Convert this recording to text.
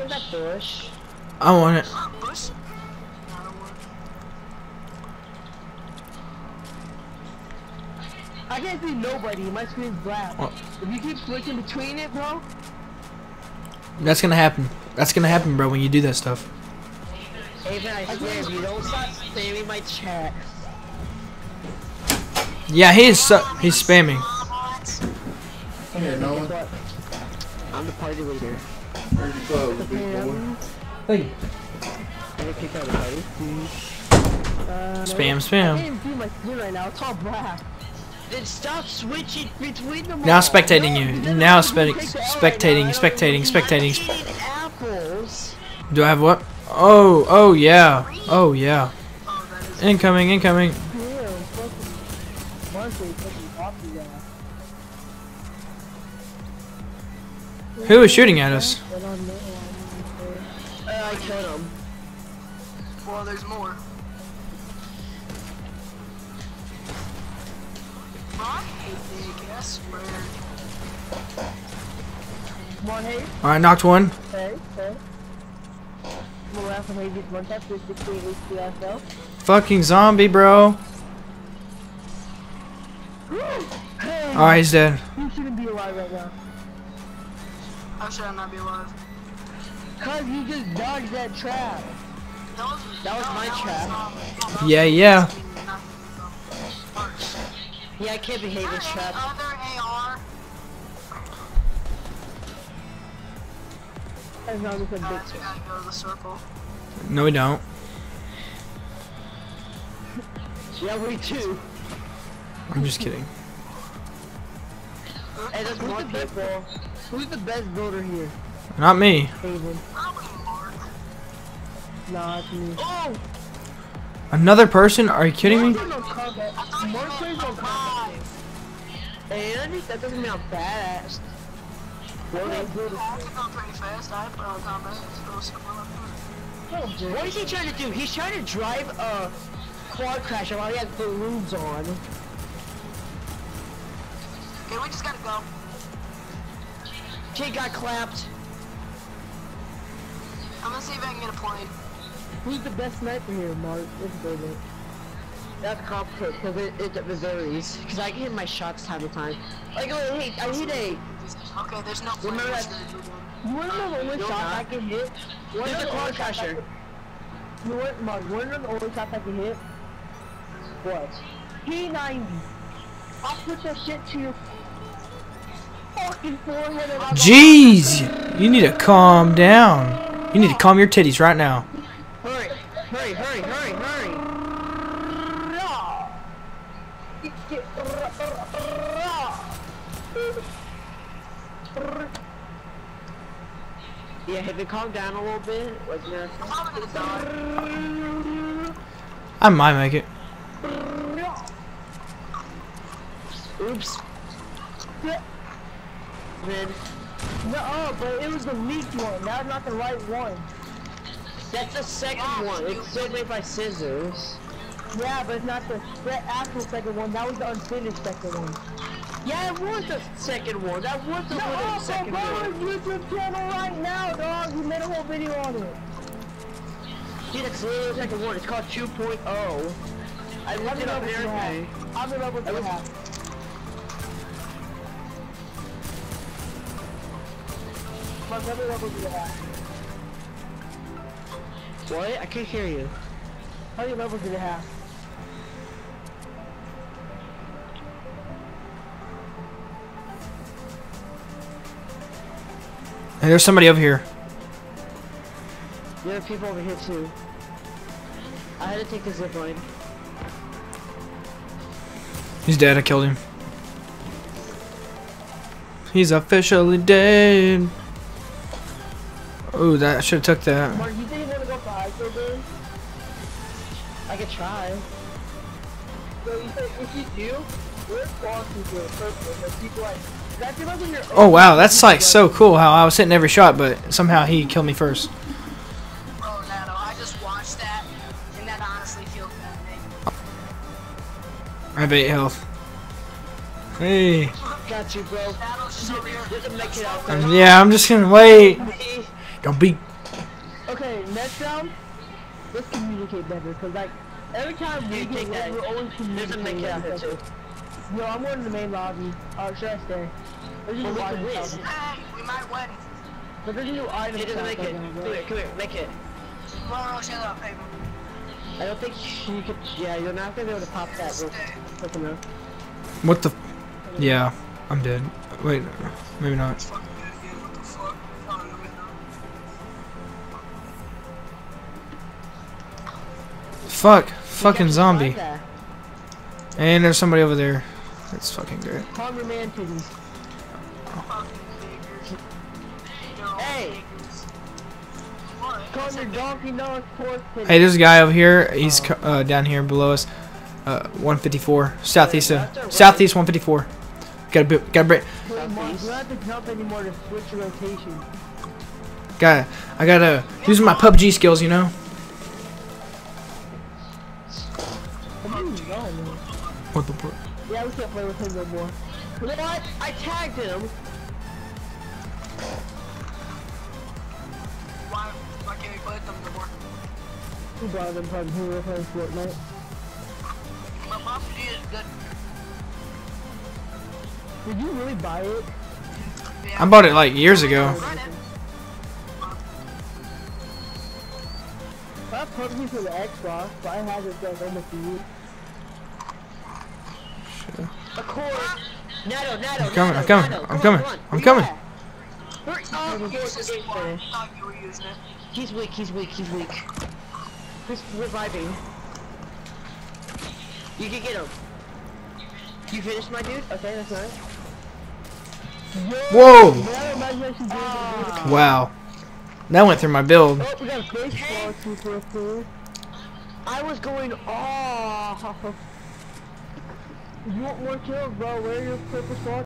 Is that bush? I want it. Bush? I don't want I can't see nobody. My screen's black. What? If you keep switching between it, bro. That's gonna happen. That's gonna happen, bro, when you do that stuff. Aven, I swear, if you don't stop spamming my chat. Yeah, he's su he's spamming. Here, no one. I'm the party leader. Hey. Spam, spam. Then stop switching between. Now spectating you. No, Now L spectating, spectating, spectating. apples. Do I have what? Oh, oh yeah. Oh yeah. Incoming, incoming. Who is shooting at us? I. Uh, I killed him. Well, there's more. I hate big, I swear. Come on, hey, Alright, knocked one. hey, hey. Come around from Hades one tap, 360 HPSL. Fucking zombie, bro. Alright, he's dead. How should I not be alive? Cause you just dodged that trap. That was, That was my trap. trap. Yeah, yeah. Yeah, I can't behave this trap. As long as a big Guys, go circle. No, we don't. Yeah, we too. I'm just kidding. Hey, there's more people. Who's the best builder here? Not me. Haven. Nah, it's me. Oh! Another person? Are you kidding me? Mark plays on combat. Mark plays on combat. And that doesn't mean I'm fast. Well, they build a- I can go pretty fast. I put on combat. So someone up there. What is he trying to do? He's trying to drive a quad crasher while he has balloons on. Okay, we just gotta go. Kid got clapped. I'm gonna see if I can get a plane. Who's the best sniper here, Mark? Let's build it. That's complicated because it, it, it varies. Because I can hit my shots time to time. Like, oh, hey, I hit a. Okay, there's no plane. Remember that- the good one? You wanna know the only shot not. I can hit? One There's a the quad only shots I crasher. can- You want, Mark, one of the only shots I can hit? What? P90. I'll put that shit to your fucking forehead and I'll Jeez! You need to calm down. You need to calm your titties right now. Hurry, hurry, hurry, hurry, hurry. Yeah, have you calmed down a little bit? Like, you're I'm probably gonna die. I might make it. Oops. Then, No, but it was the leaked one. That's not the right one. that's the second ah, one. It's still made by scissors. Yeah, but it's not the the actual second one. That was the unfinished second one. Yeah, it was the second one. That was the No, one the but second go one. on YouTube channel right now, dog. You made a whole video on it. Yeah, that's literally the second one. It's called 2.0. I looked it up and everything. I'll be right with you. Was- half. Mark, let me know what you have. What? I can't hear you. How many levels do you have? Hey, there's somebody over here. There are people over here too. I had to take the zip line. He's dead. I killed him. He's officially dead. Ooh, that I should have took that. Mark, you think you want to go for ISO game? I could try. So you say if you do, we're going to do it. Like people like that. You when you're Oh wow, that's like so cool how I was hitting every shot, but somehow he killed me first. Bro, Nato, I just watched that, and that honestly feels bad. I have eight health. Hey. Got you, bro. Nato's just over here. There's a med kit out Um, yeah, I'm just gonna wait. There. Don't be. Okay, next round, let's communicate better, because, like, every time we Dude, get take that. win, we're always There's a communicating. make out here like, too. Yo, I'm going to the main lobby. Or should I stay? There's a Well, new we can win. shop. Hey, we might win. But there's a new item It doesn't make it. now, Come bro. here, come here, make it. No, no, shut up, hey. I don't think you could. Yeah, you're not gonna be able to pop that real Stay. What the? Yeah, I'm dead. Wait, maybe not. Fuck, fucking zombie. Like. And there's somebody over there. That's fucking great. Hungry man titties. Fucking niggers. They're all Hey. niggers. What? I Call your donkey nose pork. Hey, there's a guy over here. He's uh, down here below us. Uh, 154 southeast. Uh, southeast 154. Got a bit. Got a bit. Wait, Mark, you don't have to jump anymore to switch your rotation. Got. I gotta use my PUBG skills. You know. What are you going. What the? fuck? Yeah, we can't play with him no more. What? I tagged him. Why, why can't we play with them no more? We brought them from here, we're playing Fortnite. My mom is good. Did you really buy it? Yeah. I bought it like years ago. Run it. I PUBG for the Xbox, but I had it like almost a year. I'm coming. I'm coming. I'm come coming. on. I'm coming. Yeah. Hurry up. Use this He's one. finished. Thought you were using it. He's weak, he's weak, he's weak. He's reviving. You can get him. You finished, my dude? Okay, that's nice. Whoa! Wow. That went through my build. Oh, we got a baseball too for us too. I was going off. You want more kills, bro? Where are your purple squad